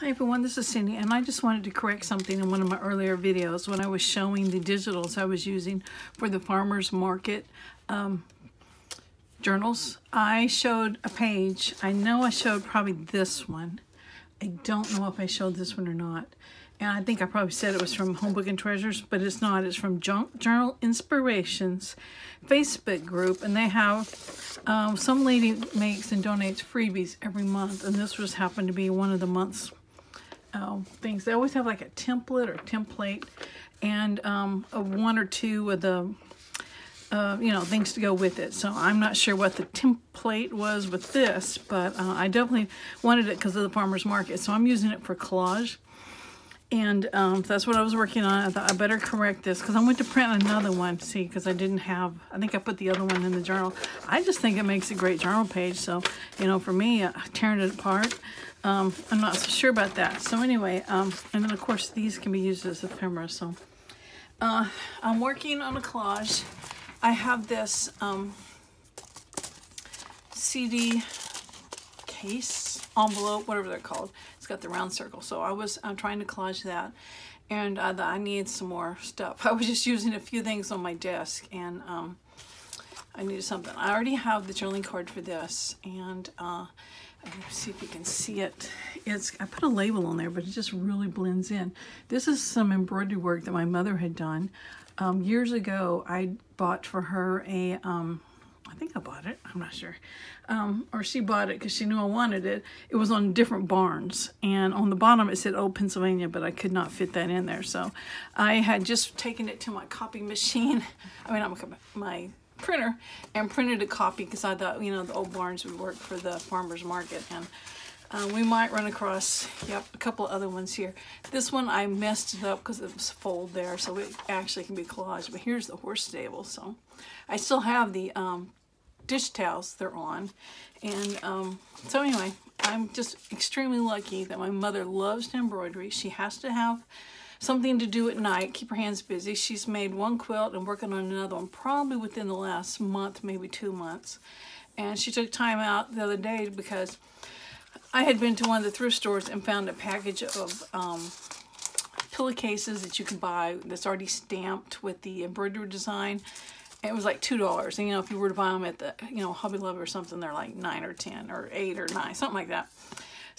Hi everyone, this is Cindy and I just wanted to correct something in one of my earlier videos when I was showing the digitals I was using for the farmer's market um, journals. I showed a page, I know I showed probably this one. I don't know if I showed this one or not. And I think I probably said it was from Home Book and Treasures, but it's not. It's from Junk Journal Inspirations Facebook group, and they have um, some lady makes and donates freebies every month, and this was happened to be one of the months uh, things. They always have like a template or template and um, a one or two of the, uh, you know, things to go with it. So I'm not sure what the template was with this, but uh, I definitely wanted it because of the farmer's market. So I'm using it for collage. And um, that's what I was working on. I thought I better correct this because I went to print another one, see, because I didn't have, I think I put the other one in the journal. I just think it makes a great journal page. So, you know, for me, uh, tearing it apart, um, I'm not so sure about that. So anyway, um, and then of course these can be used as ephemera. So uh, I'm working on a collage. I have this um, CD case, envelope, whatever they're called. It's got the round circle. So I was I'm trying to collage that and uh, I need some more stuff. I was just using a few things on my desk and um, I needed something. I already have the journaling card for this and uh, see if you can see it. It's I put a label on there, but it just really blends in. This is some embroidery work that my mother had done. Um, years ago, I bought for her a, um, I think I bought it, I'm not sure. Um, or she bought it because she knew I wanted it. It was on different barns. And on the bottom it said Old Pennsylvania, but I could not fit that in there. So I had just taken it to my copy machine. I mean, not my printer and printed a copy because I thought, you know, the old barns would work for the farmer's market. And uh, we might run across, yep, a couple other ones here. This one I messed it up because it was fold there, so it actually can be collaged. But here's the horse stable, so I still have the um, dish towels they're on. And um, so anyway, I'm just extremely lucky that my mother loves embroidery. She has to have something to do at night, keep her hands busy. She's made one quilt and working on another one probably within the last month, maybe two months. And she took time out the other day because I had been to one of the thrift stores and found a package of um, pillowcases that you can buy that's already stamped with the embroidery design. It was like two dollars, and you know if you were to buy them at the you know Hobby Lobby or something, they're like nine or ten or eight or nine, something like that.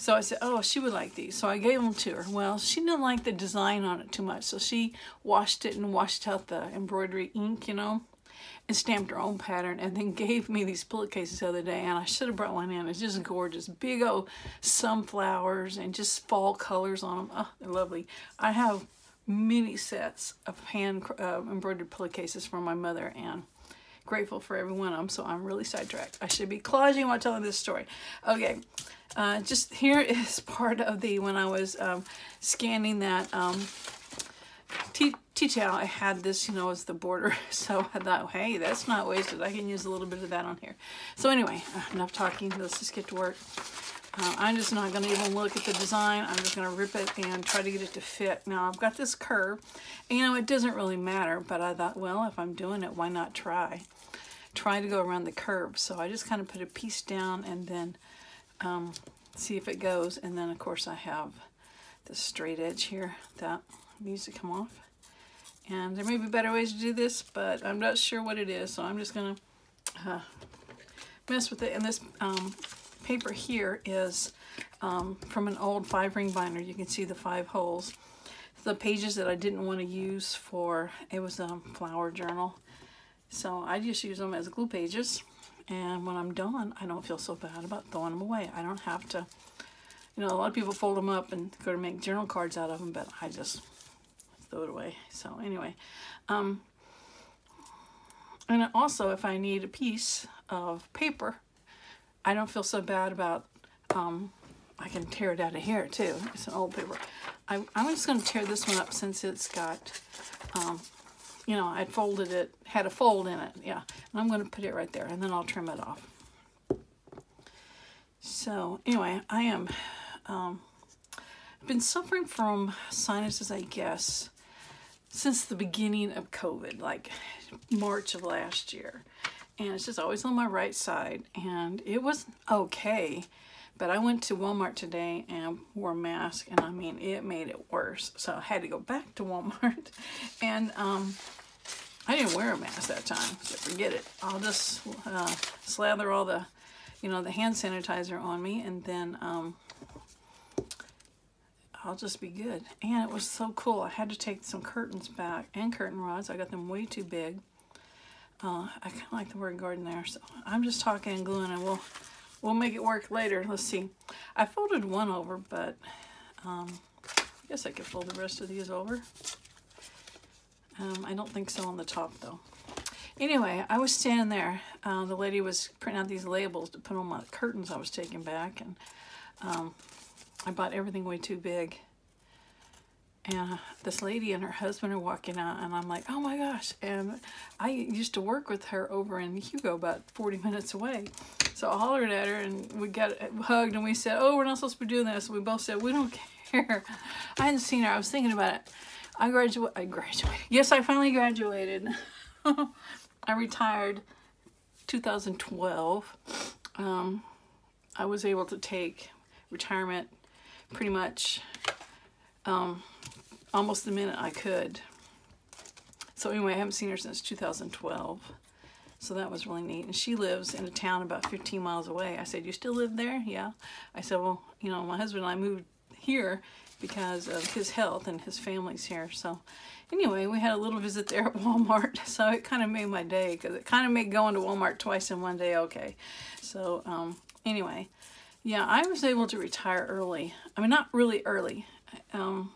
So I said, oh, she would like these. So I gave them to her. Well, she didn't like the design on it too much. So she washed it and washed out the embroidery ink, you know, and stamped her own pattern and then gave me these pillowcases the other day. And I should have brought one in. It's just gorgeous. Big old sunflowers and just fall colors on them. Oh, they're lovely. I have many sets of hand uh, embroidered pillowcases from my mother and grateful for every one of them. So I'm really sidetracked. I should be collaging while telling this story. Okay. Uh, just here is part of the, when I was um, scanning that um, tea, tea towel, I had this, you know, as the border. So I thought, hey, that's not wasted. I can use a little bit of that on here. So anyway, enough talking. Let's just get to work. Uh, I'm just not going to even look at the design. I'm just going to rip it and try to get it to fit. Now, I've got this curve. And, you know, it doesn't really matter. But I thought, well, if I'm doing it, why not try? Try to go around the curve. So I just kind of put a piece down and then um, see if it goes. And then of course I have the straight edge here that needs to come off. And there may be better ways to do this, but I'm not sure what it is. So I'm just gonna uh, mess with it. And this um, paper here is um, from an old five ring binder. You can see the five holes. The pages that I didn't want to use for, it was a flower journal. So I just use them as glue pages. And when I'm done, I don't feel so bad about throwing them away. I don't have to, you know, a lot of people fold them up and go to make journal cards out of them, but I just throw it away. So anyway, um, and also if I need a piece of paper, I don't feel so bad about, um, I can tear it out of here too. It's an old paper. I, I'm just going to tear this one up since it's got um, you know, I'd folded it, had a fold in it, yeah. And I'm going to put it right there, and then I'll trim it off. So, anyway, I am, um, been suffering from sinuses, I guess, since the beginning of COVID, like March of last year. And it's just always on my right side, and it was okay. But I went to Walmart today and wore a mask, and I mean, it made it worse. So I had to go back to Walmart, and um, I didn't wear a mask that time, so forget it. I'll just uh, slather all the, you know, the hand sanitizer on me, and then um, I'll just be good. And it was so cool. I had to take some curtains back and curtain rods. I got them way too big. Uh, I kind of like the word garden there. So I'm just talking and gluing and we'll, we'll make it work later. Let's see. I folded one over, but um, I guess I could fold the rest of these over. Um, I don't think so on the top though. Anyway, I was standing there. Uh, the lady was printing out these labels to put on my curtains I was taking back. and um, I bought everything way too big. And this lady and her husband are walking out, and I'm like, oh my gosh. And I used to work with her over in Hugo, about 40 minutes away. So I hollered at her, and we got hugged, and we said, oh, we're not supposed to be doing this. We both said, we don't care. I hadn't seen her. I was thinking about it. I graduated. I graduated. Yes, I finally graduated. I retired 2012. Um, I was able to take retirement pretty much um, almost the minute I could. So anyway, I haven't seen her since 2012. So that was really neat. And she lives in a town about 15 miles away. I said, you still live there? Yeah. I said, well, you know, my husband and I moved here because of his health and his family's here. So anyway, we had a little visit there at Walmart. So it kind of made my day because it kind of made going to Walmart twice in one day okay. So um, anyway, yeah, I was able to retire early. I mean, not really early. Um,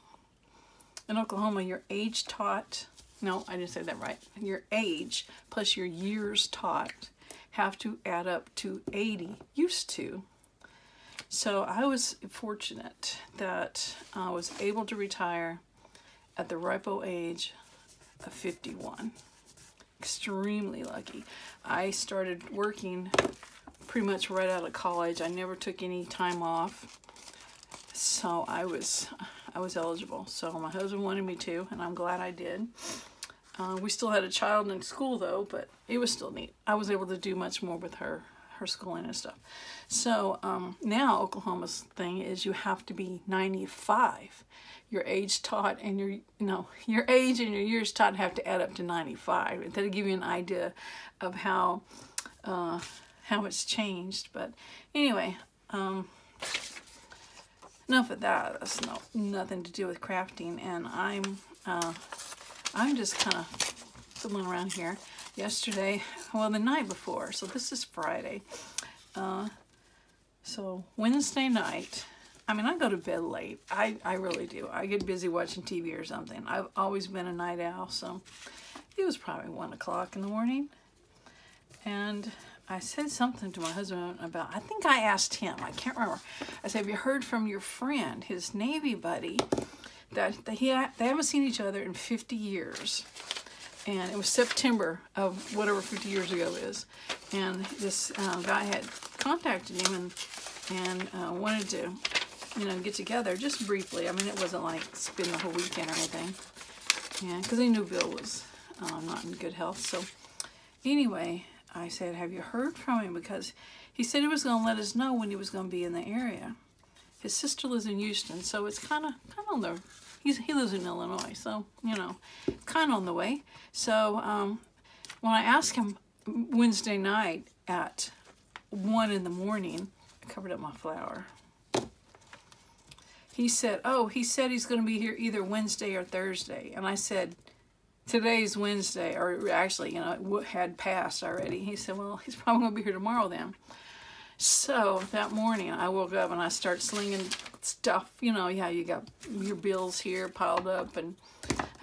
in Oklahoma, your age taught, no, I didn't say that right. Your age plus your years taught have to add up to 80, used to. So I was fortunate that I was able to retire at the ripe old age of 51. Extremely lucky. I started working pretty much right out of college. I never took any time off. So I was I was eligible. So my husband wanted me to, and I'm glad I did. Uh, we still had a child in school though, but it was still neat. I was able to do much more with her, her schooling and stuff. So um, now Oklahoma's thing is you have to be 95. Your age taught and your, you know, your age and your years taught have to add up to 95. And that'll give you an idea of how uh, how it's changed. But anyway, um, enough of that. That's no nothing to do with crafting. And I'm uh, I'm just kind of fiddling around here. Yesterday, well, the night before. So this is Friday. Uh, so Wednesday night. I mean, I go to bed late. I, I really do. I get busy watching TV or something. I've always been a night owl, so it was probably 1 o'clock in the morning. And I said something to my husband about, I think I asked him, I can't remember. I said, have you heard from your friend, his Navy buddy, that, he, they haven't seen each other in 50 years. And it was September of whatever 50 years ago is. And this uh, guy had contacted him and, and uh, wanted to, you know, get together just briefly. I mean, it wasn't like spend the whole weekend or anything. Yeah, because he knew Bill was uh, not in good health. So anyway, I said, have you heard from him? Because he said he was going to let us know when he was going to be in the area. His sister lives in Houston, so it's kind of kind of on the, he's, he lives in Illinois, so, you know, kind of on the way. So um, when I asked him Wednesday night at 1 in the morning, I covered up my flower. He said, oh, he said he's going to be here either Wednesday or Thursday. And I said, today's Wednesday, or actually, you know, it had passed already. He said, well, he's probably going to be here tomorrow then. So that morning I woke up and I started slinging stuff. You know, yeah, you got your bills here piled up and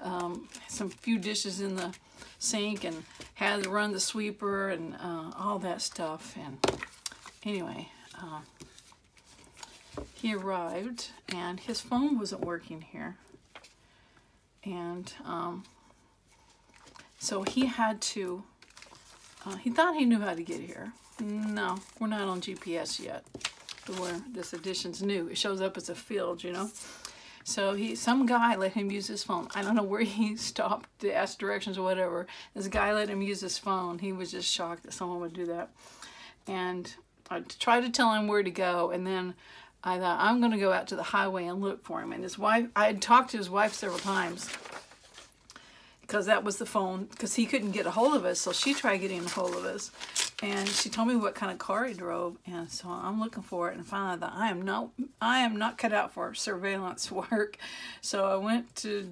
um, some few dishes in the sink and had to run the sweeper and uh, all that stuff. And anyway, uh, he arrived and his phone wasn't working here. And um, so he had to, uh, he thought he knew how to get here. No, we're not on GPS yet. Where this edition's new. It shows up as a field, you know. So he, some guy let him use his phone. I don't know where he stopped to ask directions or whatever. This guy let him use his phone. He was just shocked that someone would do that. And I tried to tell him where to go, and then I thought I'm going to go out to the highway and look for him. And his wife, I had talked to his wife several times because that was the phone because he couldn't get a hold of us. So she tried getting a hold of us, and she told me what kind of car he drove. And so I'm looking for it, and finally I thought I am not I am not cut out for surveillance work. So I went to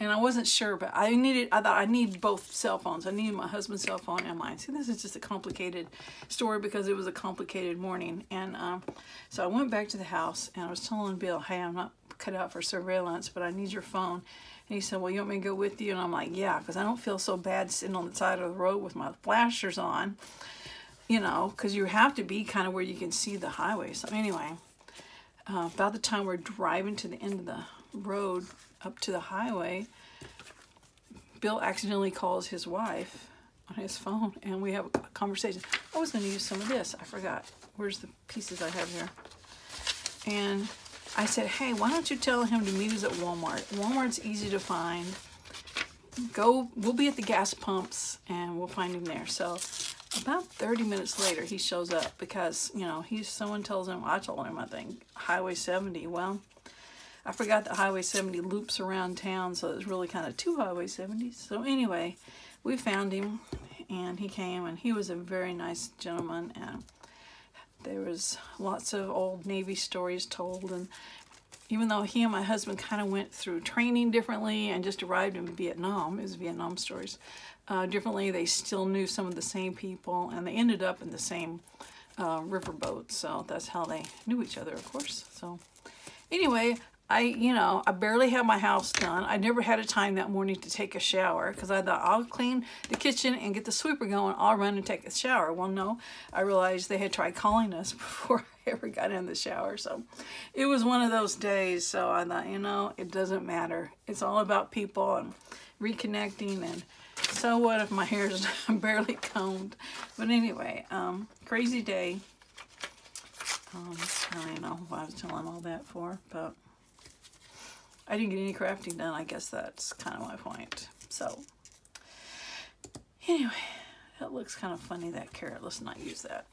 and I wasn't sure, but I needed, I thought I need both cell phones. I needed my husband's cell phone and mine. See, this is just a complicated story because it was a complicated morning. And um, so I went back to the house and I was telling Bill, hey, I'm not cut out for surveillance, but I need your phone. And he said, well, you want me to go with you? And I'm like, yeah, because I don't feel so bad sitting on the side of the road with my flashers on, you know, because you have to be kind of where you can see the highway. So anyway, uh, about the time we're driving to the end of the road, up to the highway, Bill accidentally calls his wife on his phone and we have a conversation. I was going to use some of this. I forgot. Where's the pieces I have here? And I said, hey, why don't you tell him to meet us at Walmart? Walmart's easy to find. Go, we'll be at the gas pumps and we'll find him there. So about 30 minutes later, he shows up because, you know, he's someone tells him, I told him, I think, Highway 70. Well, I forgot that Highway 70 loops around town, so it's really kind of two Highway 70s. So anyway, we found him, and he came, and he was a very nice gentleman, and there was lots of old Navy stories told, and even though he and my husband kind of went through training differently and just arrived in Vietnam, it was Vietnam stories, uh, differently, they still knew some of the same people, and they ended up in the same uh, riverboat, so that's how they knew each other, of course. So anyway, I, you know, I barely had my house done. I never had a time that morning to take a shower because I thought I'll clean the kitchen and get the sweeper going. I'll run and take a shower. Well, no, I realized they had tried calling us before I ever got in the shower. So it was one of those days. So I thought, you know, it doesn't matter. It's all about people and reconnecting. And so what if my hair's barely combed? But anyway, um, crazy day. Um, I don't know what I was telling all that for, but I didn't get any crafting done. I guess that's kind of my point. So anyway, that looks kind of funny, that carrot. Let's not use that.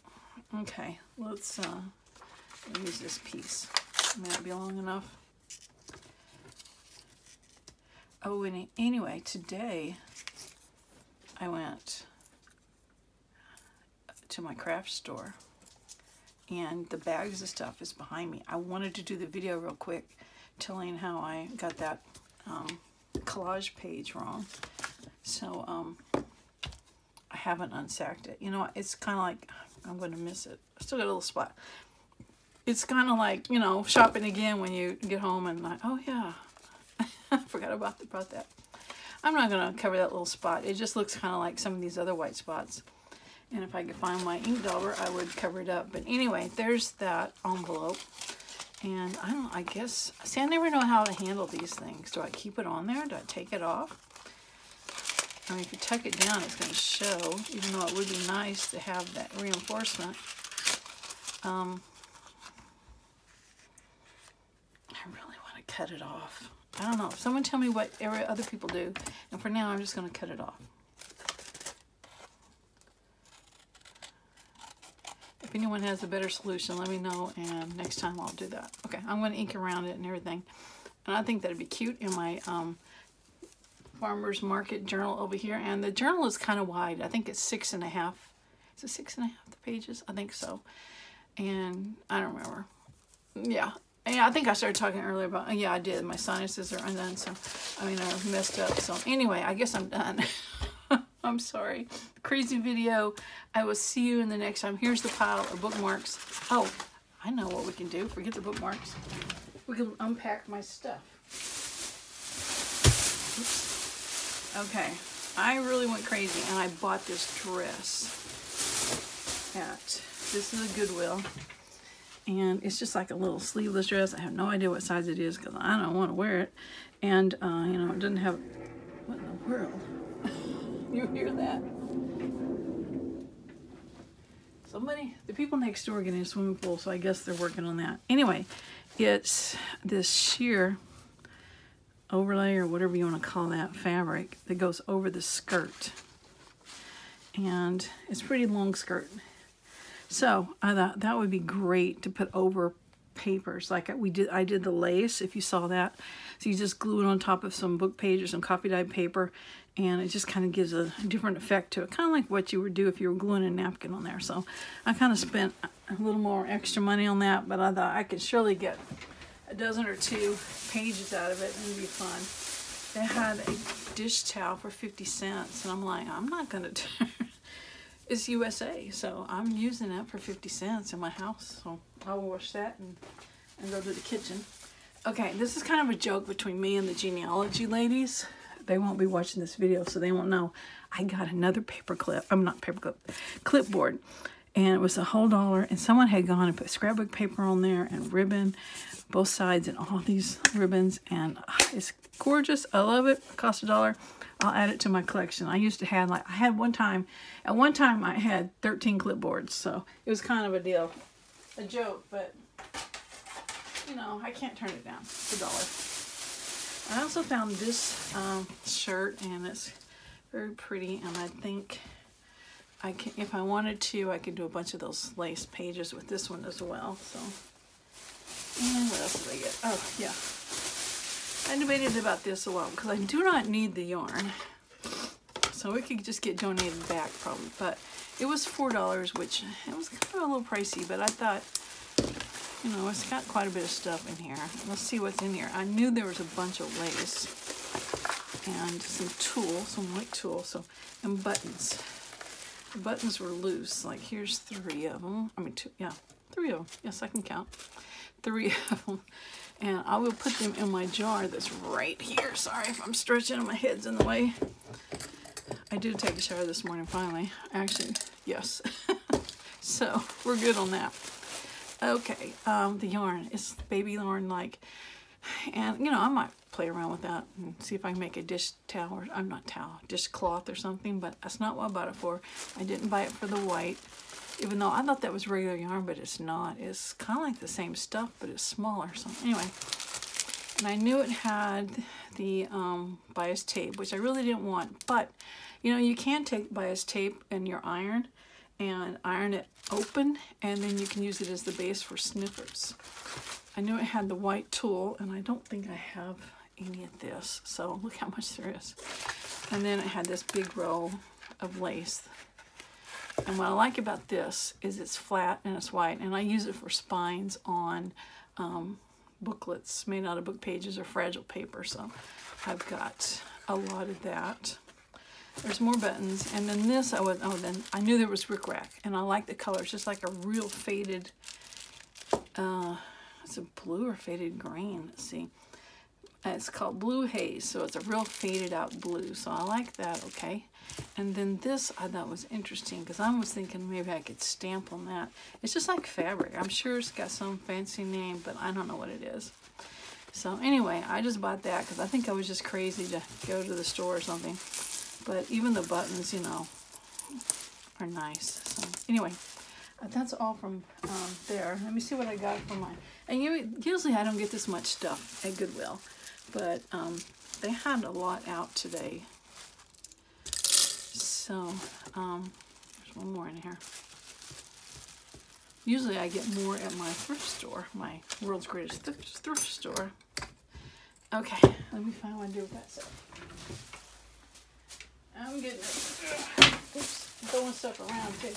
Okay, let's uh, use this piece. May that be long enough? Oh, and anyway, today I went to my craft store and the bags of stuff is behind me. I wanted to do the video real quick telling how I got that um, collage page wrong. So um, I haven't unsacked it. You know, it's kind of like, I'm going to miss it. I still got a little spot. It's kind of like, you know, shopping again when you get home and like, oh yeah, I forgot about, the, about that. I'm not going to cover that little spot. It just looks kind of like some of these other white spots. And if I could find my ink dauber, I would cover it up. But anyway, there's that envelope. And I don't, I guess, see, I never know how to handle these things. Do I keep it on there? Do I take it off? I mean, if you tuck it down, it's going to show, even though it would be nice to have that reinforcement. Um, I really want to cut it off. I don't know. Someone tell me what other people do. And for now, I'm just going to cut it off. Anyone has a better solution, let me know, and next time I'll do that. Okay, I'm going to ink around it and everything. And I think that'd be cute in my um, Farmer's Market journal over here. And the journal is kind of wide. I think it's six and a half. Is it six and a half the pages? I think so. And I don't remember. Yeah. Yeah, I think I started talking earlier about, yeah, I did. My sinuses are undone, so, I mean, I messed up. So anyway, I guess I'm done. I'm sorry. Crazy video. I will see you in the next time. Here's the pile of bookmarks. Oh, I know what we can do. Forget the bookmarks. We can unpack my stuff. Oops. Okay. I really went crazy and I bought this dress at, this is a Goodwill. And it's just like a little sleeveless dress. I have no idea what size it is because I don't want to wear it. And, uh, you know, it doesn't have, what in the world? You hear that? Somebody, the people next door are getting a swimming pool, so I guess they're working on that. Anyway, it's this sheer overlay or whatever you want to call that fabric that goes over the skirt. And it's pretty long skirt. So I thought that would be great to put over papers like we did I did the lace if you saw that so you just glue it on top of some book page or some coffee dyed paper and it just kind of gives a different effect to it kind of like what you would do if you were gluing a napkin on there so I kind of spent a little more extra money on that but I thought I could surely get a dozen or two pages out of it and it'd be fun they had a dish towel for 50 cents and I'm like I'm not gonna do it's USA, so I'm using that for 50 cents in my house. So I'll wash that and, and go to the kitchen. Okay, this is kind of a joke between me and the genealogy ladies. They won't be watching this video, so they won't know. I got another paper clip. I'm not paper clip, clipboard. And it was a whole dollar, and someone had gone and put scrapbook paper on there and ribbon, both sides, and all these ribbons. And uh, it's gorgeous. I love it. it cost a dollar. I'll add it to my collection. I used to have like, I had one time, at one time I had 13 clipboards, so it was kind of a deal, a joke, but you know, I can't turn it down. It's a dollar. I also found this um, shirt and it's very pretty and I think I can, if I wanted to, I could do a bunch of those lace pages with this one as well, so. And what else did I get? Oh, yeah. I debated about this a while because I do not need the yarn. So we could just get donated back probably. But it was $4, which it was kind of a little pricey, but I thought, you know, it's got quite a bit of stuff in here. Let's see what's in here. I knew there was a bunch of lace and some tulle, some white tulle, so, and buttons. The buttons were loose. Like here's three of them. I mean, two, yeah, three of them. Yes, I can count. Three of them and I will put them in my jar that's right here. Sorry if I'm stretching my head's in the way. I did take a shower this morning finally. Actually, yes. so we're good on that. Okay, um, the yarn. It's baby yarn like, and you know, I might play around with that and see if I can make a dish towel, or I'm not towel, dish cloth or something, but that's not what I bought it for. I didn't buy it for the white even though I thought that was regular yarn, but it's not. It's kind of like the same stuff, but it's smaller. So anyway, and I knew it had the um, bias tape, which I really didn't want. But, you know, you can take bias tape and your iron and iron it open, and then you can use it as the base for snippers. I knew it had the white tulle, and I don't think I have any of this. So look how much there is. And then it had this big roll of lace and what I like about this is it's flat and it's white, and I use it for spines on um, booklets made out of book pages or fragile paper. So I've got a lot of that. There's more buttons, and then this I was oh then I knew there was rickrack, and I like the color. It's just like a real faded. Uh, it's a blue or faded green. Let's see. It's called Blue Haze, so it's a real faded out blue. So I like that, okay. And then this I thought was interesting because I was thinking maybe I could stamp on that. It's just like fabric. I'm sure it's got some fancy name, but I don't know what it is. So anyway, I just bought that because I think I was just crazy to go to the store or something. But even the buttons, you know, are nice. So anyway, uh, that's all from um, there. Let me see what I got for mine. And you, usually I don't get this much stuff at Goodwill. But um, they had a lot out today. So, um, there's one more in here. Usually I get more at my thrift store, my world's greatest thrift, thrift store. Okay, let me find what I do with that stuff. I'm getting it. Oops, throwing stuff around too.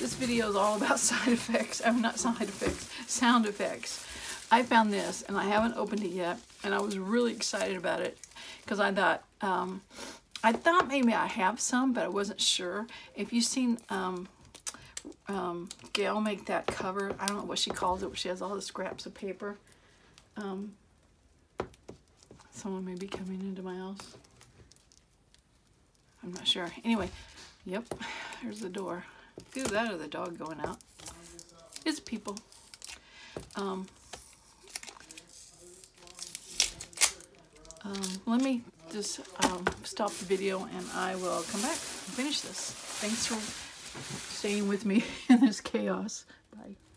This video is all about side effects. I'm not side effects, sound effects. I found this and I haven't opened it yet and I was really excited about it because I thought um, I thought maybe I have some but I wasn't sure if you've seen um, um, Gail make that cover I don't know what she calls it she has all the scraps of paper um, someone may be coming into my house I'm not sure anyway yep there's the door either that or the dog going out it's people um, Um, let me just um, stop the video and I will come back and finish this. Thanks for staying with me in this chaos. Bye.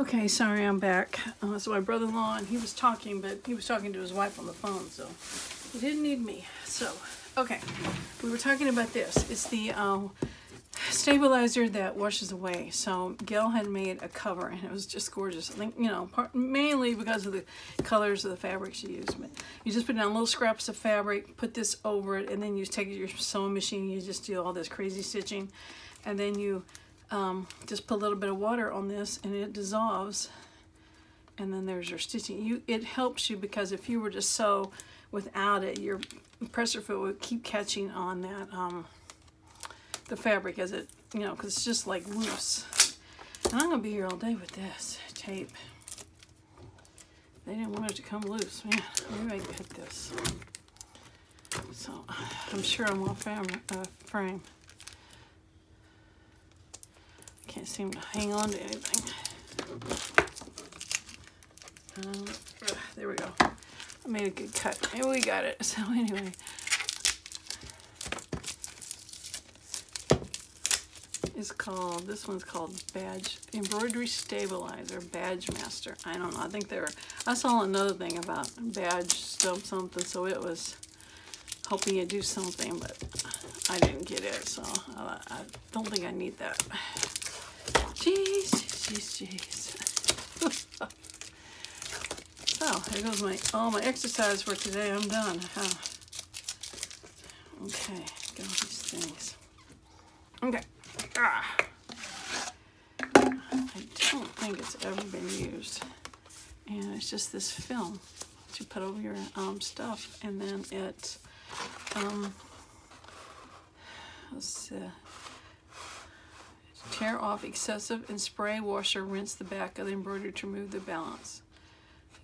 Okay, sorry I'm back. Uh, so my brother-in-law, and he was talking, but he was talking to his wife on the phone, so he didn't need me. So, okay, we were talking about this. It's the uh, stabilizer that washes away. So Gail had made a cover and it was just gorgeous. I think, you know, part, mainly because of the colors of the fabric she used. But you just put down little scraps of fabric, put this over it, and then you take your sewing machine, you just do all this crazy stitching. And then you um, just put a little bit of water on this and it dissolves. And then there's your stitching. You It helps you because if you were to sew without it, your presser foot would keep catching on that um, the fabric as it, you know, because it's just like loose. And I'm to be here all day with this tape. They didn't want it to come loose. Man, maybe I can pick this. So, I'm sure I'm off frame. Uh, frame. Can't seem to hang on to anything. Um, there we go. I made a good cut. Maybe we got it. So anyway, is called, this one's called Badge, Embroidery Stabilizer, Badge Master. I don't know, I think they were, I saw another thing about badge stuff something, so it was hoping you do something, but I didn't get it, so I, I don't think I need that. Jeez, jeez, jeez. so, there goes my, all my exercise for today. I'm done. Okay, got all these things. Okay. Ah. I don't think it's ever been used. And it's just this film that you put over your um, stuff and then it, um, let's tear off excessive and spray washer, rinse the back of the embroidery to remove the balance.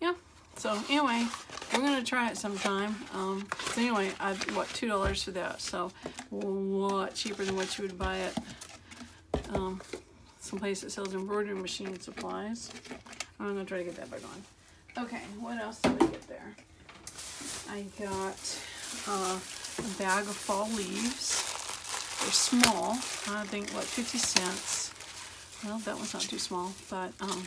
Yeah, so anyway, we're going to try it sometime. Um, so anyway, I what, $2 for that. So a lot cheaper than what you would buy it um, someplace that sells embroidery machine supplies. I'm gonna try to get that back on. Okay, what else did I get there? I got uh, a bag of fall leaves. They're small. I think what 50 cents. Well, that one's not too small, but um,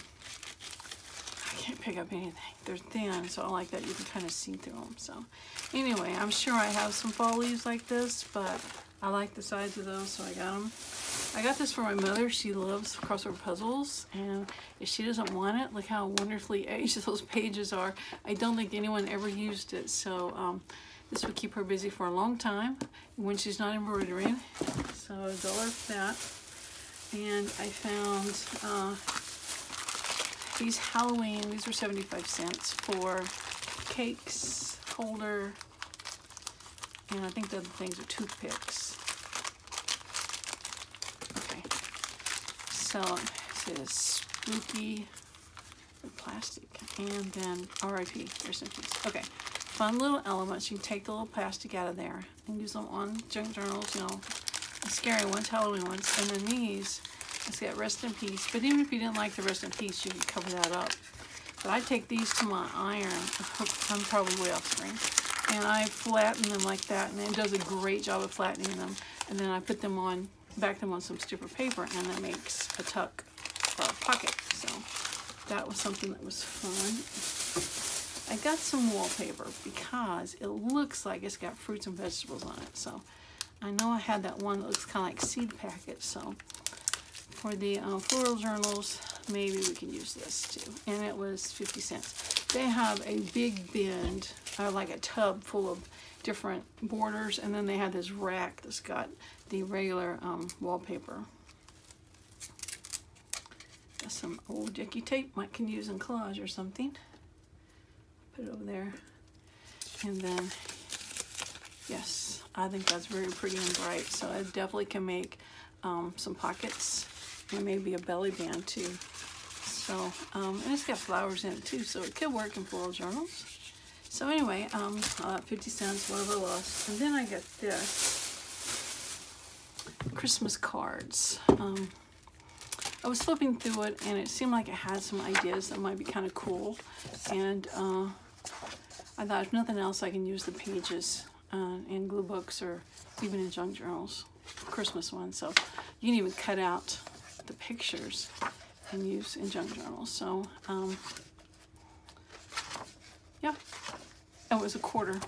I can't pick up anything. They're thin, so I like that you can kind of see through them. So anyway, I'm sure I have some fall leaves like this, but I like the size of those, so I got them. I got this for my mother. She loves crossword puzzles, and if she doesn't want it, look how wonderfully aged those pages are. I don't think anyone ever used it, so um, this would keep her busy for a long time when she's not embroidering. So a dollar for that. And I found uh, these Halloween, these were 75 cents for cakes, holder, and I think the other things are toothpicks. Okay, so it says spooky plastic and then RIP, there's some peace. Okay, fun little elements. You can take the little plastic out of there and use them on junk journals, you know, scary ones, Halloween ones. And then these, it's got rest in peace. But even if you didn't like the rest in peace, you could cover that up. But I take these to my iron. I'm probably way off screen. And I flatten them like that, and it does a great job of flattening them. And then I put them on back them on some sticker paper and that makes a tuck or a pocket. So that was something that was fun. I got some wallpaper because it looks like it's got fruits and vegetables on it. So I know I had that one that looks kind of like seed packets. So for the uh, floral journals, maybe we can use this too. And it was 50 cents. They have a big bin, uh, like a tub full of different borders. And then they have this rack that's got the regular um, wallpaper. Got some old Dicky tape might can use in collage or something. Put it over there. And then, yes, I think that's very pretty and bright. So I definitely can make um, some pockets and maybe a belly band too. So, um, and it's got flowers in it too, so it could work in floral journals. So anyway, um, uh, 50 cents, whatever I lost. And then I got this. Christmas cards. Um, I was flipping through it and it seemed like it had some ideas that might be kind of cool. And uh, I thought if nothing else, I can use the pages uh, in glue books or even in junk journals, Christmas ones. So you can even cut out the pictures and use in junk journals. So um, yeah, it was a quarter.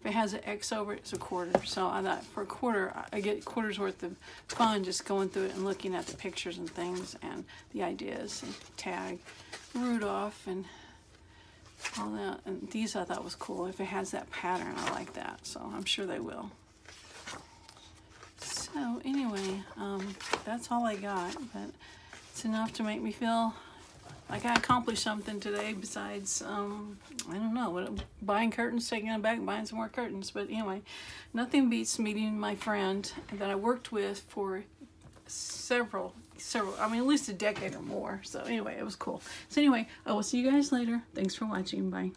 If it has an X over it, it's a quarter. So I thought for a quarter, I get quarters worth of fun just going through it and looking at the pictures and things and the ideas and tag Rudolph and all that. And these I thought was cool. If it has that pattern, I like that. So I'm sure they will. So anyway, um, that's all I got. But it's enough to make me feel like I accomplished something today besides, um, I don't know, buying curtains, taking them back, buying some more curtains. But anyway, nothing beats meeting my friend that I worked with for several, several, I mean, at least a decade or more. So anyway, it was cool. So anyway, I will see you guys later. Thanks for watching. Bye.